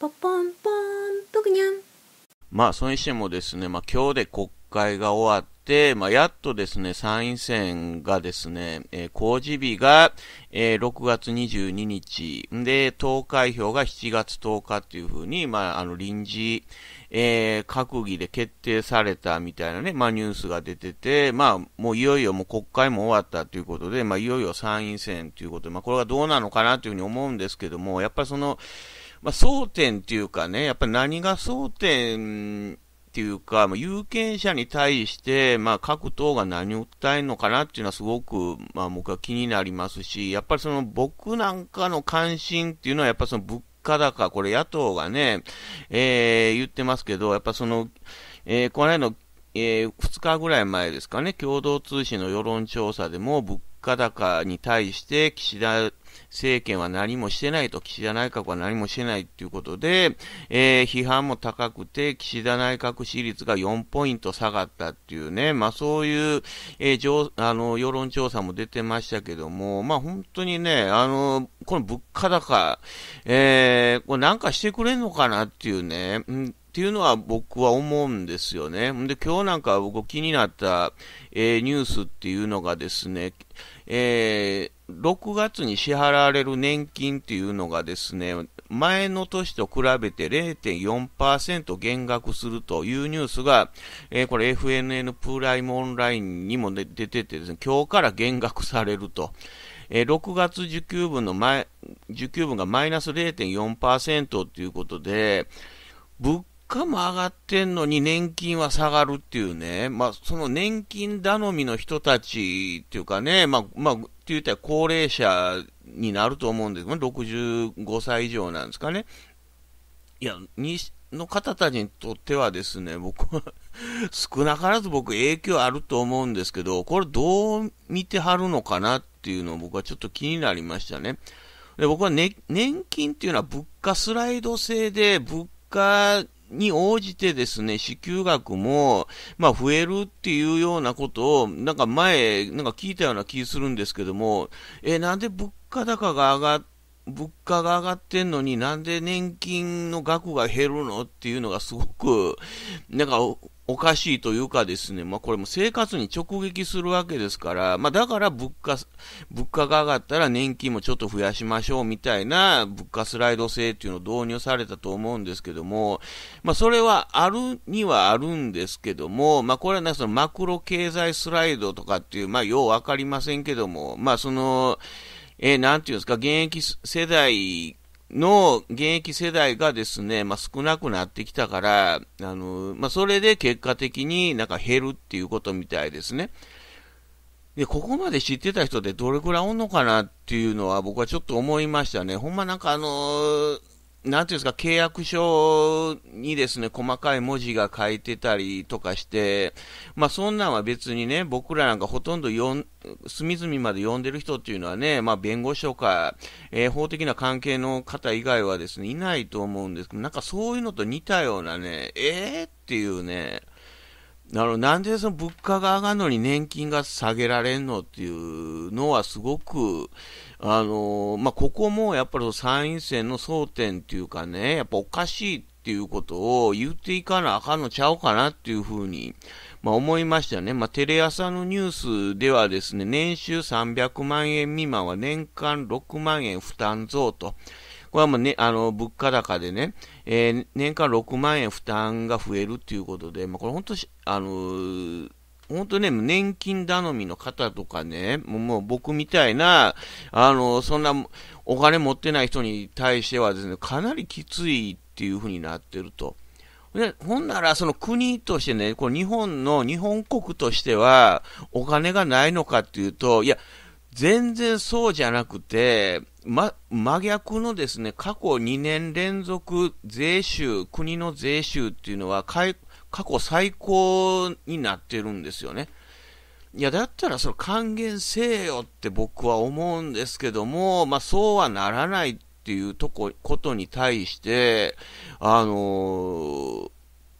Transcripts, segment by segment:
ポポンポン、ぷくにゃん。まあ、それにしてもですね、まあ、今日で国会が終わって、まあ、やっとですね、参院選がですね、えー、公示日が、えー、6月22日、で、投開票が7月10日っていうふうに、まあ、あの、臨時、えー、閣議で決定されたみたいなね、まあ、ニュースが出てて、まあ、もういよいよもう国会も終わったということで、まあ、いよいよ参院選ということで、まあ、これがどうなのかなというふうに思うんですけども、やっぱりその、まあ、争点っていうかね、やっぱり何が争点っていうか、まあ、有権者に対して、まあ、各党が何を訴えるのかなっていうのはすごく、まあ、僕は気になりますし、やっぱりその僕なんかの関心っていうのは、やっぱその物価高、これ野党がね、えー、言ってますけど、やっぱその、えー、この間の、えー、2日ぐらい前ですかね、共同通信の世論調査でも物価高に対して岸田政権は何もしてないと、岸田内閣は何もしてないということで、えー、批判も高くて、岸田内閣支持率が4ポイント下がったっていうね、まあそういう、えー、あの、世論調査も出てましたけども、まあ本当にね、あの、この物価高、えー、これなんかしてくれんのかなっていうね、っていうのは僕は思うんですよね。で、今日なんか僕気になった、えー、ニュースっていうのがですね、えー、6月に支払われる年金っていうのがですね、前の年と比べて0.4%減額するというニュースが、えー、これ FNN プライムオンラインにも出ててですね、今日から減額されると。えー、6月受給分の前、受給分がマイナス0.4%ということで、物価も上がってんのに年金は下がるっていうね、まあ、その年金頼みの人たちっていうかね、まあ、まあ、って言ったら高齢者になると思うんですけど、65歳以上なんですかね。いや、に、の方たちにとってはですね、僕は 少なからず僕影響あると思うんですけど、これどう見てはるのかなっていうのを僕はちょっと気になりましたね。で僕は、ね、年金っていうのは物価スライド制で物価に応じてですね、支給額も、まあ増えるっていうようなことを、なんか前、なんか聞いたような気するんですけども、え、なんで物価高が上がっ物価が上がってんのになんで年金の額が減るのっていうのがすごく、なんかおかしいというかですね、まあこれも生活に直撃するわけですから、まあだから物価、物価が上がったら年金もちょっと増やしましょうみたいな物価スライド制っていうのを導入されたと思うんですけども、まあそれはあるにはあるんですけども、まあこれはね、そのマクロ経済スライドとかっていう、まあようわかりませんけども、まあその、えー、なんていうんですか、現役世代の現役世代がですね、まあ、少なくなってきたから、あの、まあ、それで結果的になんか減るっていうことみたいですね。で、ここまで知ってた人ってどれくらいおんのかなっていうのは僕はちょっと思いましたね。ほんまなんかあのー、なんていうんですか、契約書にですね、細かい文字が書いてたりとかして、まあそんなんは別にね、僕らなんかほとんど読ん、隅々まで読んでる人っていうのはね、まあ弁護士とか、えー、法的な関係の方以外はですね、いないと思うんですけど、なんかそういうのと似たようなね、えーっていうね、あの、なんでその物価が上がるのに年金が下げられんのっていうのはすごく、あの、まあ、ここもやっぱり参院選の争点っていうかね、やっぱおかしいっていうことを言っていかなあかんのちゃうかなっていうふうに、まあ、思いましたね。まあ、テレ朝のニュースではですね、年収300万円未満は年間6万円負担増と。これはもうね、あの、物価高でね、えー、年間6万円負担が増えるっていうことで、まあ、これ本当あのー本当ね、年金頼みの方とかね、もう僕みたいな、あの、そんなお金持ってない人に対してはですね、かなりきついっていうふうになってると。で、ほんなら、その国としてね、これ日本の、日本国としては、お金がないのかっていうと、いや、全然そうじゃなくて、ま、真逆のですね、過去2年連続税収、国の税収っていうのは、過去最高になってるんですよね。いや、だったらその還元せえよって僕は思うんですけども、まあそうはならないっていうとこ、ことに対して、あのー、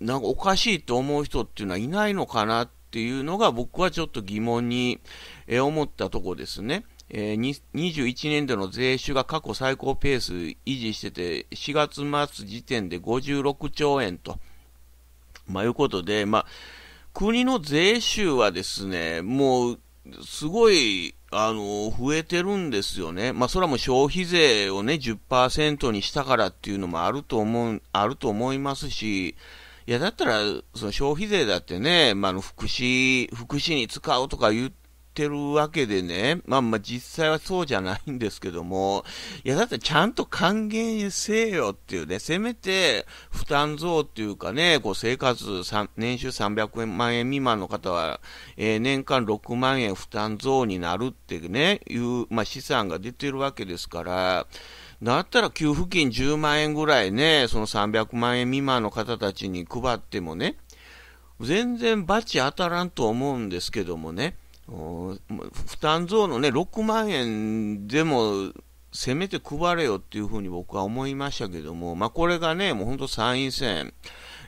なんかおかしいと思う人っていうのはいないのかなっていうのが僕はちょっと疑問に思ったとこですね。えー、21年度の税収が過去最高ペース維持してて、4月末時点で56兆円と、まあ、いうことで、まあ、国の税収はですね、もう、すごい、あの、増えてるんですよね。まあ、それはもう消費税をね、10%にしたからっていうのもあると思う、あると思いますし、いや、だったら、その消費税だってね、まあ、の、福祉、福祉に使うとか言って、ってるわけでね、まあまあ実際はそうじゃないんですけども、いやだってちゃんと還元せよっていうね、せめて負担増っていうかね、こう生活年収300万円未満の方は、えー、年間6万円負担増になるってね、いう、まあ資産が出てるわけですから、だったら給付金10万円ぐらいね、その300万円未満の方たちに配ってもね、全然バチ当たらんと思うんですけどもね、負担増のね、6万円でも、せめて配れよっていうふうに僕は思いましたけども、まあ、これがね、もう本当参院選、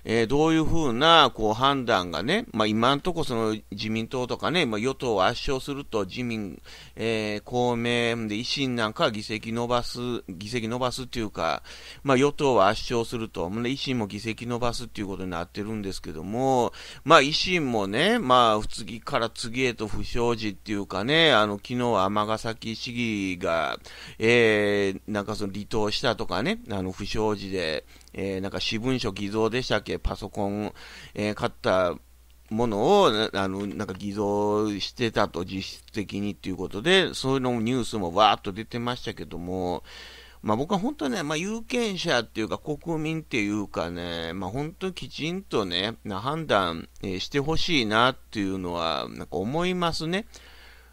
えー、どういうふうなこう判断がね、まあ、今のところその自民党とかね、まあ、与党を圧勝すると自民、えー、公明で維新なんかは議席伸ばす、議席伸ばすっていうか、まあ、与党は圧勝すると、維新も議席伸ばすっていうことになってるんですけども、まあ、維新もね、まあ、次から次へと不祥事っていうかね、あの、昨日は尼崎市議が、えー、なんかその離党したとかね、あの、不祥事で、えー、なんか私文書偽造でしたっけ、パソコン、えー、買ったものを、あの、なんか偽造してたと、実質的にっていうことで、そういうのニュースもわーっと出てましたけども、まあ僕は本当ね、まあ有権者っていうか国民っていうかね、まあ本当にきちんとね、判断、してほしいなっていうのは、なんか思いますね。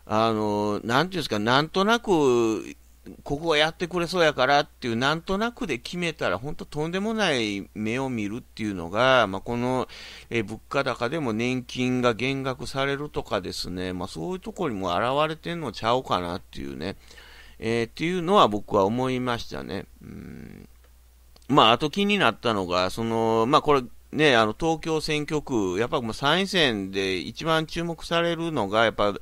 あの、なんていうんですか、なんとなくここがやってくれそうやからっていう、なんとなくで決めたら、本当とんでもない目を見るっていうのが、まあ、この、え物価高でも年金が減額されるとかですね、まあ、そういうところにも現れてんのちゃうかなっていうね、えー、っていうのは僕は思いましたね。うんまあ、あと気になったのが、その、まあ、これ、ね、あの、東京選挙区、やっぱもう参院選で一番注目されるのが、やっぱ、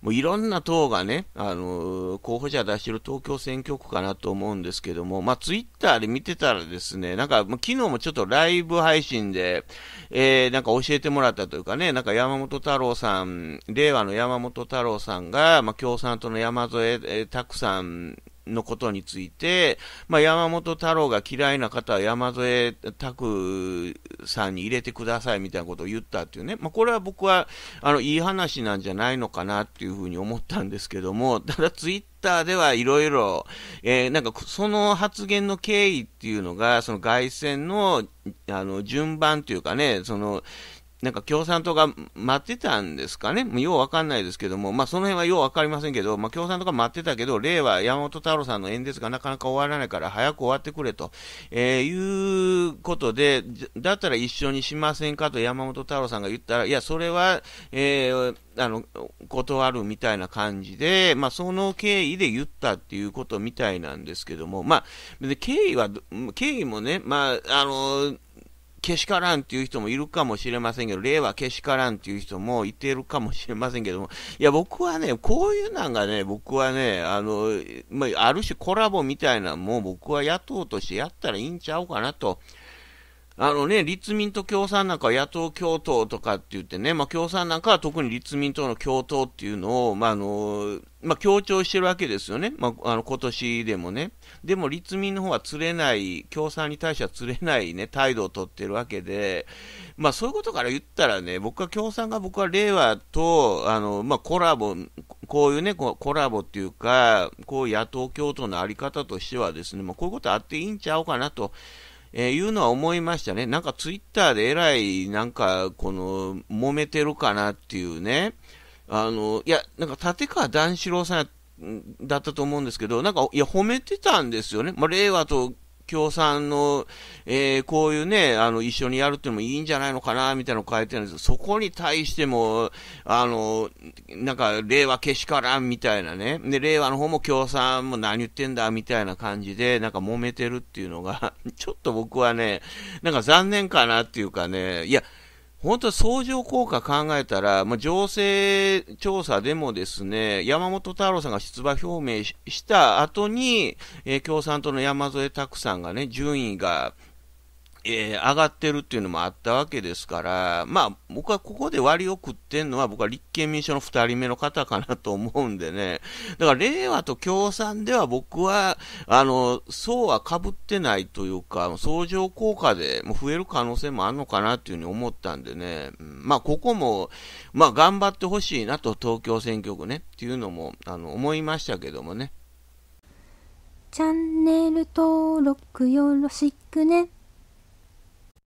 もういろんな党がね、あの、候補者出してる東京選挙区かなと思うんですけども、まあ、ツイッターで見てたらですね、なんか、昨日もちょっとライブ配信で、えー、なんか教えてもらったというかね、なんか山本太郎さん、令和の山本太郎さんが、まあ、共産党の山添、拓さんのことについて、まあ、山本太郎が嫌いな方は山添拓さんに入れてくださいみたいなことを言ったっていうね、まあ、これは僕はあのいい話なんじゃないのかなっていうふうに思ったんですけども、ただツイッターではいろいろ、えー、なんかその発言の経緯っていうのが、その凱旋のあの順番というかね、そのなんか共産党が待ってたんですかね、もうようわかんないですけども、まあ、その辺はようわかりませんけど、まあ、共産党が待ってたけど、令和山本太郎さんの演説がなかなか終わらないから早く終わってくれと、えー、いうことで、だったら一緒にしませんかと山本太郎さんが言ったら、いや、それは、えー、あの、断るみたいな感じで、まあ、その経緯で言ったっていうことみたいなんですけども、まあ、経緯は、経緯もね、まあ、あの、けしからんっていう人もいるかもしれませんけど、令和けしからんっていう人もいているかもしれませんけども、いや、僕はね、こういうなんがね、僕はね、あの、まあ、ある種コラボみたいなもう僕は野党としてやったらいいんちゃうかなと。あのね、立民と共産なんかは野党共闘とかって言ってね、まあ、共産なんかは特に立民との共闘っていうのを、まあ、あの、まあ、強調してるわけですよね。まあ、あの、今年でもね。でも立民の方は釣れない、共産に対しては釣れないね、態度をとってるわけで、まあ、そういうことから言ったらね、僕は共産が僕は令和と、あの、まあ、コラボ、こういうね、コラボっていうか、こう野党共闘のあり方としてはですね、まあ、こういうことあっていいんちゃうかなと。えー、いうのは思いましたね。なんかツイッターでえらい、なんか、この、揉めてるかなっていうね。あの、いや、なんか立川談志郎さんだったと思うんですけど、なんか、いや、褒めてたんですよね。まあ、令和と共産の、えー、こういうね、あの、一緒にやるっていうのもいいんじゃないのかな、みたいなのを書いてるんですそこに対しても、あの、なんか、令和けしからんみたいなね。で、令和の方も共産も何言ってんだ、みたいな感じで、なんか揉めてるっていうのが、ちょっと僕はね、なんか残念かなっていうかね、いや、本当は相乗効果考えたら、まあ、情勢調査でもですね、山本太郎さんが出馬表明した後に、えー、共産党の山添拓さんがね、順位がえー、上がってるっていうのもあったわけですから、まあ、僕はここで割を食ってんのは、僕は立憲民主党の2人目の方かなと思うんでね、だから令和と共産では僕は、あの、そうは被ってないというか、相乗効果でも増える可能性もあるのかなっていうふうに思ったんでね、まあ、ここも、まあ、頑張ってほしいなと、東京選挙区ね、っていうのも、あの、思いましたけどもね。チャンネル登録よろしくね。